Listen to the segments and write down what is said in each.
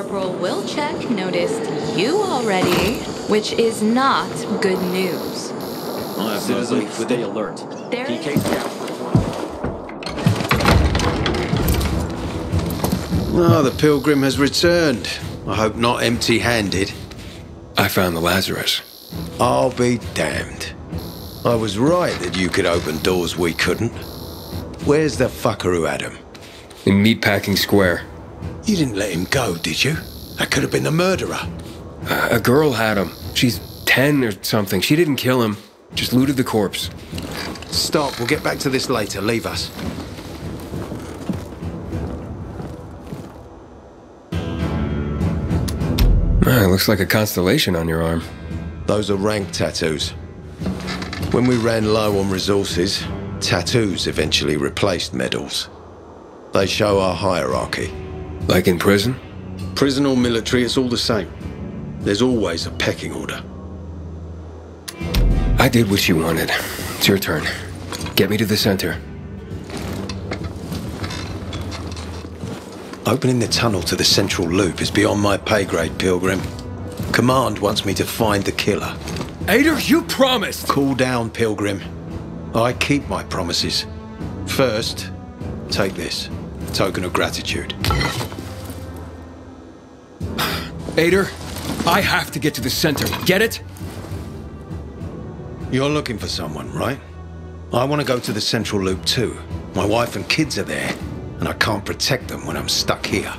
Corporal Wilczek noticed you already, which is not good news. I have no Citizen, beef stay alert. There PK's down. Ah, the pilgrim has returned. I hope not empty-handed. I found the Lazarus. I'll be damned. I was right that you could open doors we couldn't. Where's the fucker who had him? In Meatpacking Square. You didn't let him go, did you? That could have been the murderer. A girl had him. She's 10 or something. She didn't kill him, just looted the corpse. Stop, we'll get back to this later. Leave us. Ah, looks like a constellation on your arm. Those are rank tattoos. When we ran low on resources, tattoos eventually replaced medals. They show our hierarchy. Like in prison? Prison or military, it's all the same. There's always a pecking order. I did what you wanted. It's your turn. Get me to the center. Opening the tunnel to the central loop is beyond my pay grade, Pilgrim. Command wants me to find the killer. Ader, you promised! Cool down, Pilgrim. I keep my promises. First, take this. Token of gratitude. Ader, I have to get to the center. Get it? You're looking for someone, right? I want to go to the central loop too. My wife and kids are there, and I can't protect them when I'm stuck here.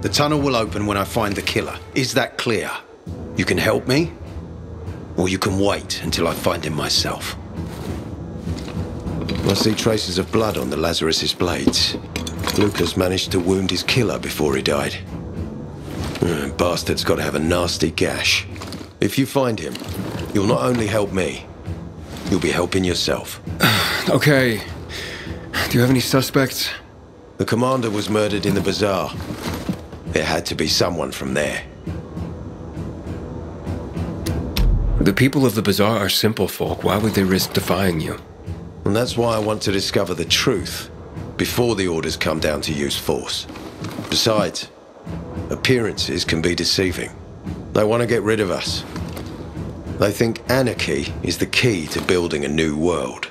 The tunnel will open when I find the killer. Is that clear? You can help me, or you can wait until I find him myself. I see traces of blood on the Lazarus's blades. Lucas managed to wound his killer before he died. Uh, bastard's got to have a nasty gash. If you find him, you'll not only help me, you'll be helping yourself. Okay. Do you have any suspects? The commander was murdered in the bazaar. There had to be someone from there. The people of the bazaar are simple folk. Why would they risk defying you? And that's why I want to discover the truth before the orders come down to use force. Besides, appearances can be deceiving. They want to get rid of us. They think anarchy is the key to building a new world.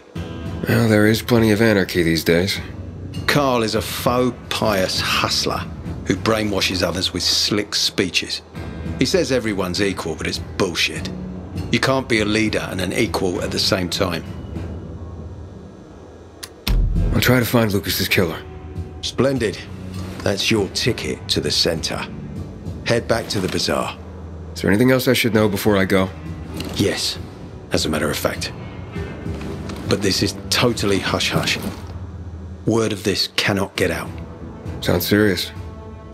Well, there is plenty of anarchy these days. Carl is a faux pious hustler who brainwashes others with slick speeches. He says everyone's equal, but it's bullshit. You can't be a leader and an equal at the same time. I'll try to find Lucas's killer. Splendid. That's your ticket to the center. Head back to the bazaar. Is there anything else I should know before I go? Yes, as a matter of fact. But this is totally hush hush. Word of this cannot get out. Sounds serious.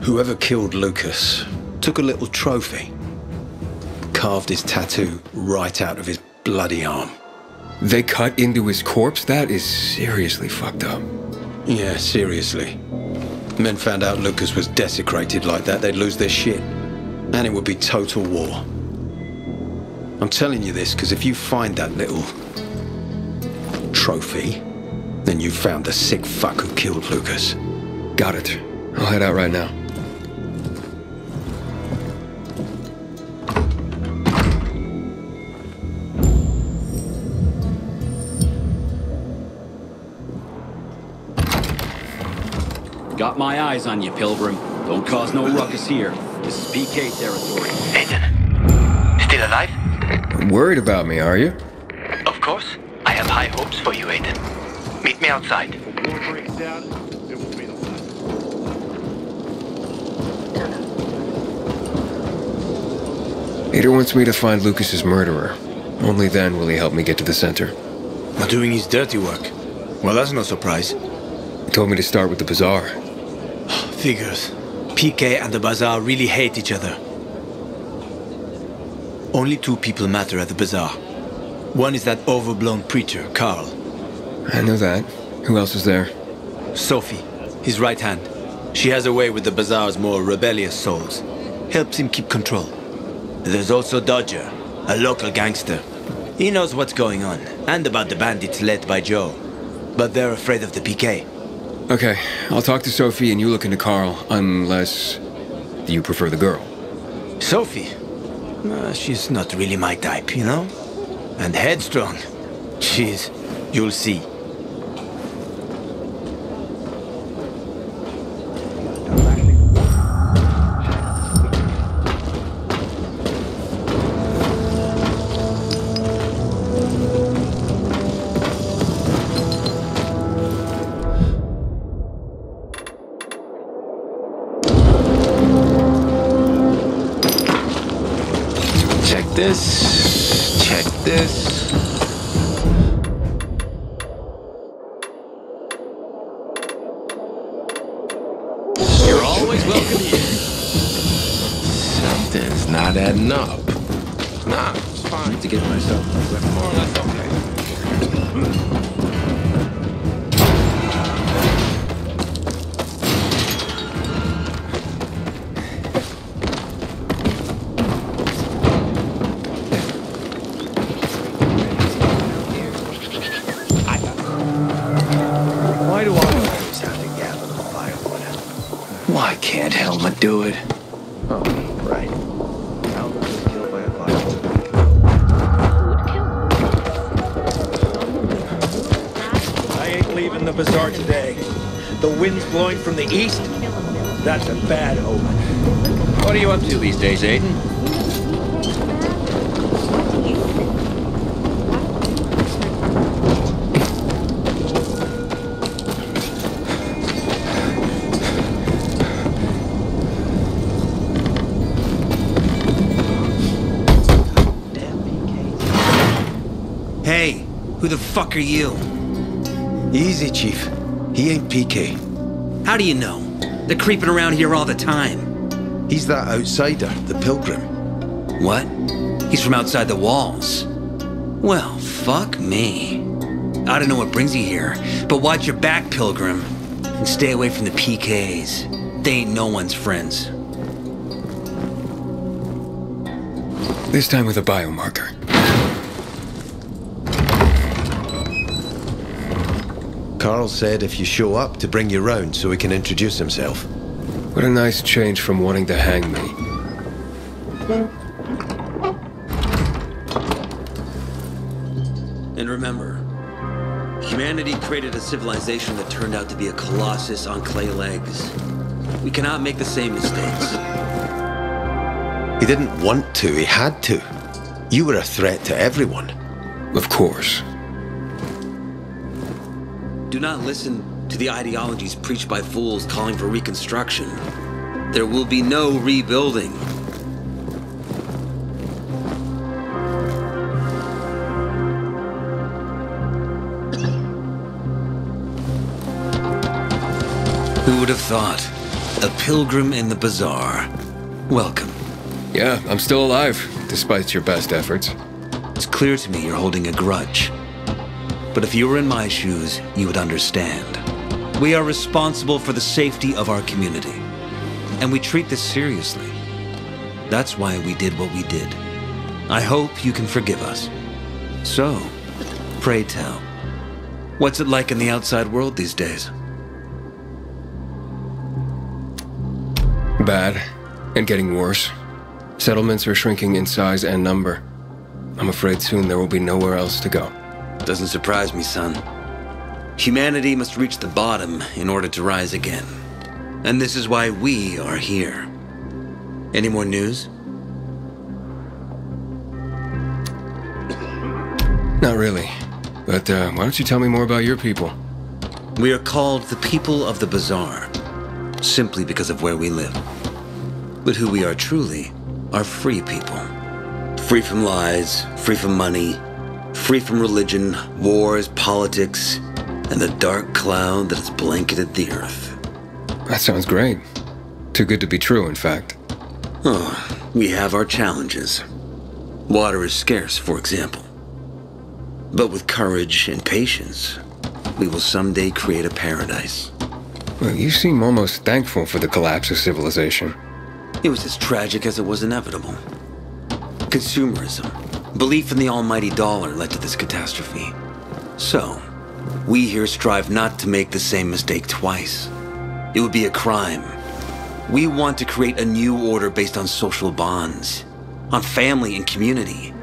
Whoever killed Lucas took a little trophy, carved his tattoo right out of his bloody arm. They cut into his corpse? That is seriously fucked up. Yeah, seriously. Men found out Lucas was desecrated like that, they'd lose their shit. And it would be total war. I'm telling you this because if you find that little trophy, then you found the sick fuck who killed Lucas. Got it. I'll head out right now. Got my eyes on you, Pilgrim. Don't cause no ruckus here. This is PK territory. Aiden, still alive? Worried about me, are you? Of course. I have high hopes for you, Aiden. Meet me outside. Ader wants me to find Lucas's murderer. Only then will he help me get to the center. Not doing his dirty work. Well, that's no surprise. He told me to start with the bazaar. Figures. PK and the Bazaar really hate each other. Only two people matter at the Bazaar. One is that overblown preacher, Carl. I know that. Who else is there? Sophie, his right hand. She has a way with the Bazaar's more rebellious souls. Helps him keep control. There's also Dodger, a local gangster. He knows what's going on, and about the bandits led by Joe. But they're afraid of the PK. Okay, I'll talk to Sophie and you look into Carl, unless you prefer the girl. Sophie? Uh, she's not really my type, you know? And headstrong. She's... you'll see. This. Check this. You're always welcome here. Something's not adding up. Nah, it's fine. To get myself. Can't Helma do it? Oh, right. Helma was killed by a firewood. I ain't leaving the bazaar today. The wind's blowing from the east. That's a bad omen. What are you up to these days, Aiden? Hey, who the fuck are you? Easy, Chief. He ain't PK. How do you know? They're creeping around here all the time. He's that outsider, the pilgrim. What? He's from outside the walls. Well, fuck me. I don't know what brings you here, but watch your back, Pilgrim. And stay away from the PKs. They ain't no one's friends. This time with a biomarker. Carl said if you show up to bring you round so he can introduce himself. What a nice change from wanting to hang me. And remember, humanity created a civilization that turned out to be a colossus on clay legs. We cannot make the same mistakes. He didn't want to, he had to. You were a threat to everyone. Of course. Do not listen to the ideologies preached by fools calling for reconstruction. There will be no rebuilding. Who would have thought? A pilgrim in the bazaar. Welcome. Yeah, I'm still alive, despite your best efforts. It's clear to me you're holding a grudge. But if you were in my shoes, you would understand. We are responsible for the safety of our community. And we treat this seriously. That's why we did what we did. I hope you can forgive us. So, pray tell, what's it like in the outside world these days? Bad. And getting worse. Settlements are shrinking in size and number. I'm afraid soon there will be nowhere else to go. Doesn't surprise me, son. Humanity must reach the bottom in order to rise again. And this is why we are here. Any more news? Not really. But uh, why don't you tell me more about your people? We are called the people of the bazaar, simply because of where we live. But who we are truly are free people. Free from lies, free from money, free from religion, wars, politics, and the dark cloud that has blanketed the earth. That sounds great. Too good to be true, in fact. Oh, we have our challenges. Water is scarce, for example. But with courage and patience, we will someday create a paradise. Well, you seem almost thankful for the collapse of civilization. It was as tragic as it was inevitable. Consumerism, belief in the almighty dollar led to this catastrophe. So, we here strive not to make the same mistake twice. It would be a crime. We want to create a new order based on social bonds, on family and community.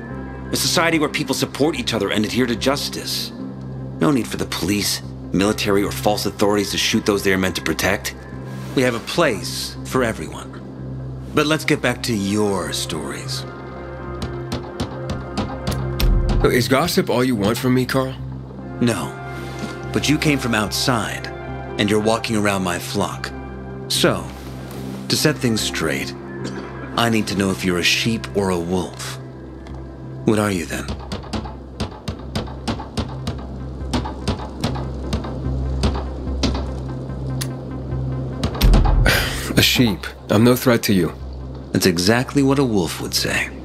A society where people support each other and adhere to justice. No need for the police, military, or false authorities to shoot those they are meant to protect. We have a place for everyone. But let's get back to your stories. Is gossip all you want from me, Carl? No. But you came from outside, and you're walking around my flock. So, to set things straight, I need to know if you're a sheep or a wolf. What are you then? A sheep. I'm no threat to you. That's exactly what a wolf would say.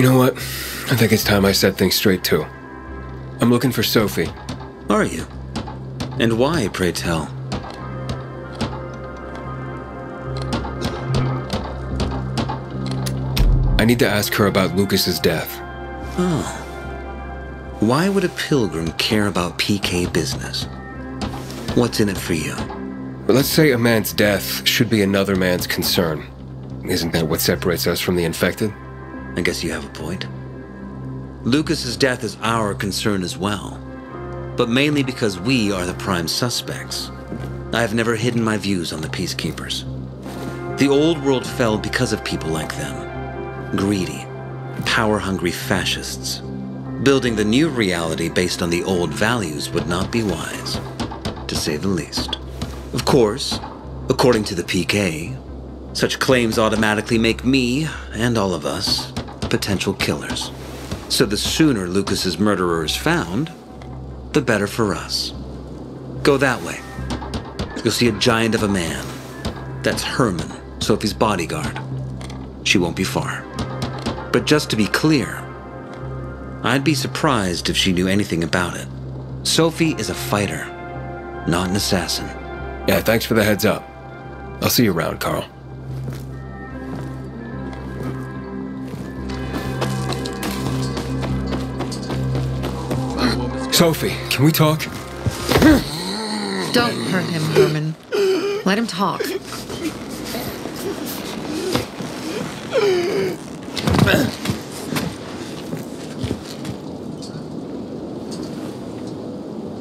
You know what? I think it's time I set things straight too. I'm looking for Sophie. Are you? And why, pray tell? I need to ask her about Lucas's death. Oh. Why would a pilgrim care about PK business? What's in it for you? But let's say a man's death should be another man's concern. Isn't that what separates us from the infected? I guess you have a point. Lucas's death is our concern as well, but mainly because we are the prime suspects. I have never hidden my views on the Peacekeepers. The old world fell because of people like them greedy, power hungry fascists. Building the new reality based on the old values would not be wise, to say the least. Of course, according to the PK, such claims automatically make me, and all of us, potential killers. So the sooner Lucas's murderer is found, the better for us. Go that way. You'll see a giant of a man. That's Herman, Sophie's bodyguard. She won't be far. But just to be clear, I'd be surprised if she knew anything about it. Sophie is a fighter, not an assassin. Yeah, thanks for the heads up. I'll see you around, Carl. Sophie, can we talk? Don't hurt him, Herman. Let him talk.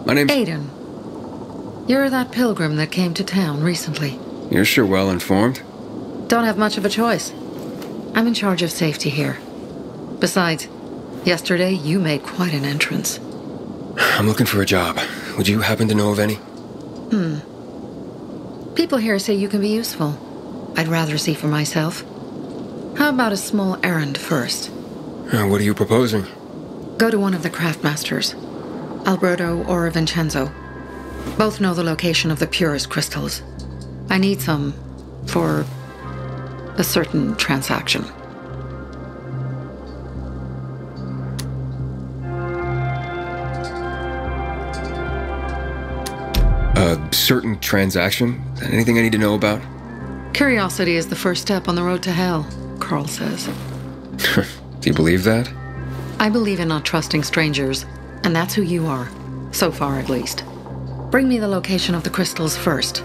My name's. Aiden. You're that pilgrim that came to town recently. You're sure well informed. Don't have much of a choice. I'm in charge of safety here. Besides, yesterday you made quite an entrance. I'm looking for a job. Would you happen to know of any? Hmm. People here say you can be useful. I'd rather see for myself. How about a small errand first? Uh, what are you proposing? Go to one of the craftmasters, Alberto or Vincenzo. Both know the location of the purest crystals. I need some for a certain transaction. Certain transaction? Anything I need to know about? Curiosity is the first step on the road to hell, Carl says. Do you believe that? I believe in not trusting strangers, and that's who you are. So far, at least. Bring me the location of the crystals first.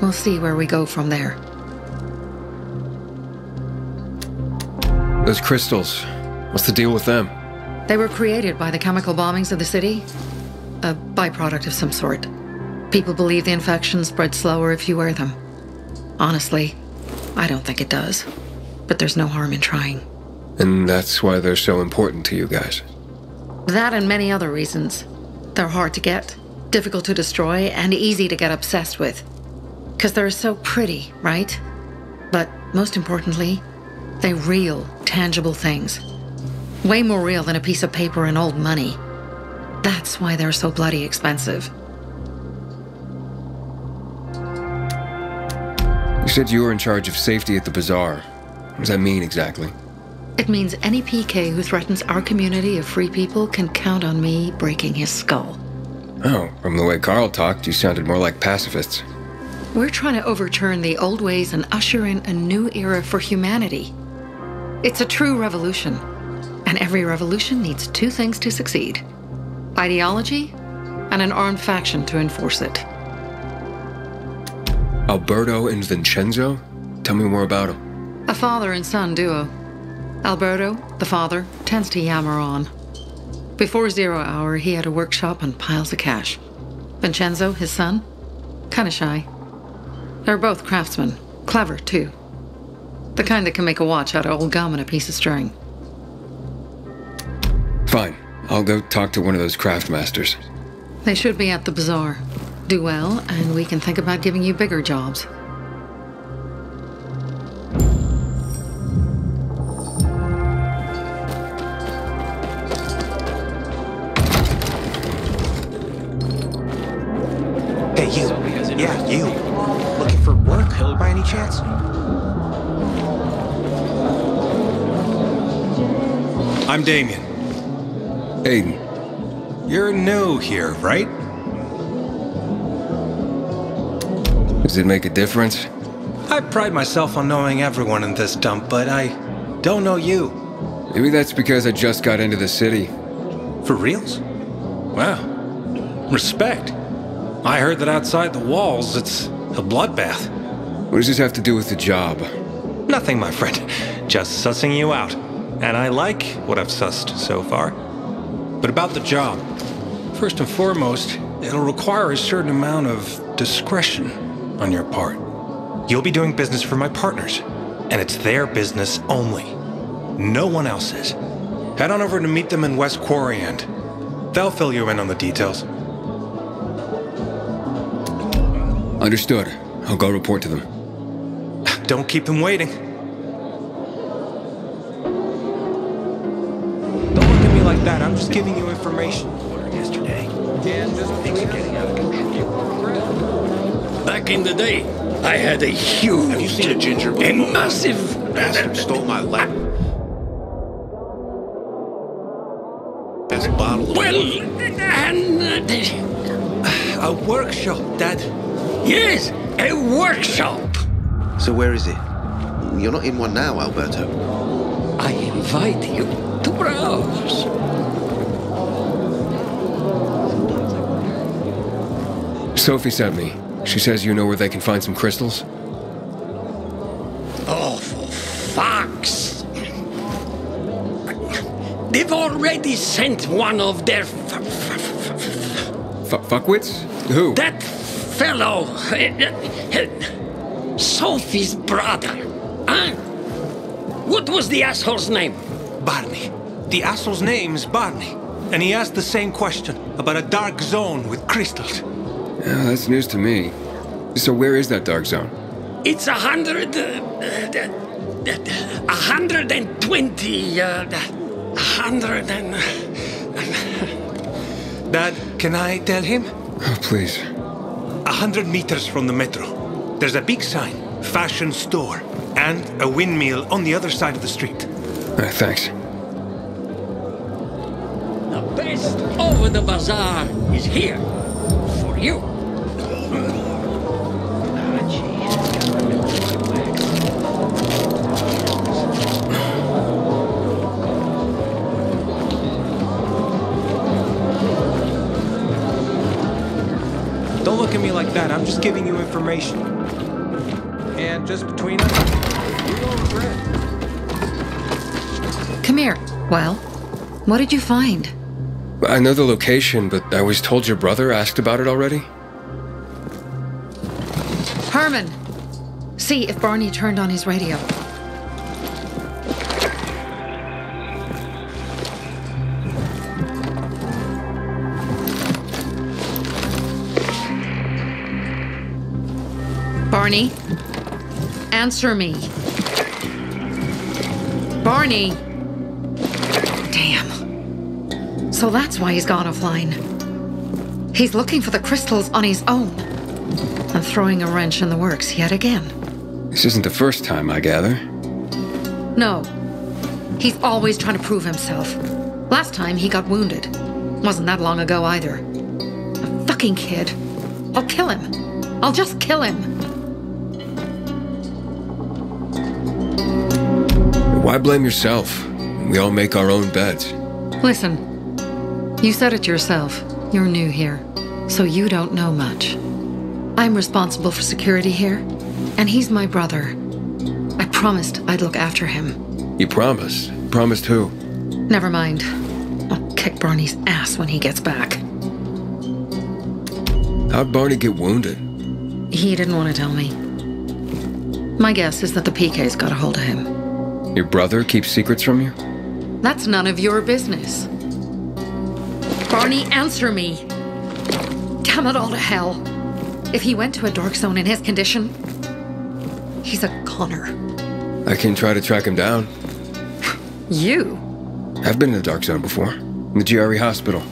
We'll see where we go from there. Those crystals. What's the deal with them? They were created by the chemical bombings of the city. A byproduct of some sort. People believe the infection spreads slower if you wear them. Honestly, I don't think it does. But there's no harm in trying. And that's why they're so important to you guys. That and many other reasons. They're hard to get, difficult to destroy, and easy to get obsessed with. Because they're so pretty, right? But most importantly, they're real, tangible things. Way more real than a piece of paper and old money. That's why they're so bloody expensive. You said you were in charge of safety at the bazaar. What does that mean exactly? It means any PK who threatens our community of free people can count on me breaking his skull. Oh, from the way Carl talked, you sounded more like pacifists. We're trying to overturn the old ways and usher in a new era for humanity. It's a true revolution. And every revolution needs two things to succeed ideology and an armed faction to enforce it. Alberto and Vincenzo? Tell me more about them. A father and son duo. Alberto, the father, tends to yammer on. Before zero hour, he had a workshop and piles of cash. Vincenzo, his son, kinda shy. They're both craftsmen, clever too. The kind that can make a watch out of old gum and a piece of string. Fine. I'll go talk to one of those craft masters. They should be at the bazaar. Do well, and we can think about giving you bigger jobs. Hey, you. Yeah, you. Looking for work by any chance? I'm Damien. Aiden. You're new here, right? Does it make a difference? I pride myself on knowing everyone in this dump, but I don't know you. Maybe that's because I just got into the city. For reals? Wow. Respect. I heard that outside the walls it's a bloodbath. What does this have to do with the job? Nothing, my friend. Just sussing you out. And I like what I've sussed so far. But about the job. First and foremost, it'll require a certain amount of discretion on your part. You'll be doing business for my partners, and it's their business only. No one else's. Head on over to meet them in West Quarry and they'll fill you in on the details. Understood. I'll go report to them. Don't keep them waiting. Don't look at me like that. I'm just giving you information. Yesterday. Things are getting out of control. Back in the day, I had a huge Have you seen a ginger a massive bastard stole my lap? Has a bottle of well, and uh, A workshop, Dad. yes, a workshop. So where is it? You're not in one now, Alberto. I invite you to browse. Sophie sent me. She says you know where they can find some crystals? Oh, for fuck's! They've already sent one of their f- f- f- F- fuckwits? Who? that fellow, Sophie's brother. Huh? What was the asshole's name? Barney. The asshole's name's Barney. And he asked the same question about a dark zone with crystals. Yeah, that's news to me. So where is that dark zone? It's a hundred, uh, uh, a hundred and twenty, uh, a hundred and. Dad, can I tell him? Oh, please. A hundred meters from the metro. There's a big sign, fashion store, and a windmill on the other side of the street. Uh, thanks. The best over the bazaar is here for you. Don't look at me like that. I'm just giving you information. And just between us, you don't regret. Come here. Well, what did you find? I know the location, but I was told your brother asked about it already? Herman! See if Barney turned on his radio. Barney, answer me. Barney! Damn. So that's why he's gone offline. He's looking for the crystals on his own and throwing a wrench in the works yet again. This isn't the first time, I gather. No. He's always trying to prove himself. Last time he got wounded. Wasn't that long ago either. A fucking kid. I'll kill him. I'll just kill him. Why blame yourself? We all make our own beds. Listen, you said it yourself. You're new here, so you don't know much. I'm responsible for security here, and he's my brother. I promised I'd look after him. You promised? Promised who? Never mind. I'll kick Barney's ass when he gets back. How'd Barney get wounded? He didn't want to tell me. My guess is that the PK's got a hold of him. Your brother keeps secrets from you? That's none of your business. Barney, answer me! Damn it all to hell! If he went to a dark zone in his condition, he's a goner. I can try to track him down. You? I've been in the dark zone before. In the GRE hospital.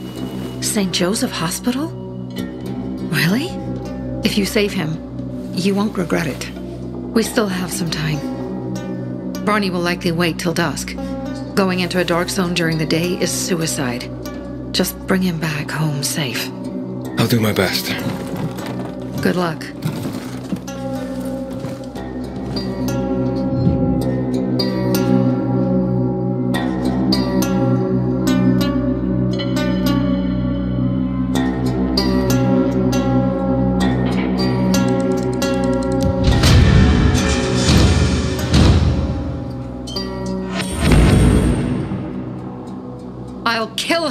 St. Joseph Hospital? Really? If you save him, you won't regret it. We still have some time. Barney will likely wait till dusk. Going into a dark zone during the day is suicide. Just bring him back home safe. I'll do my best. Good luck.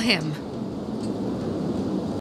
Him.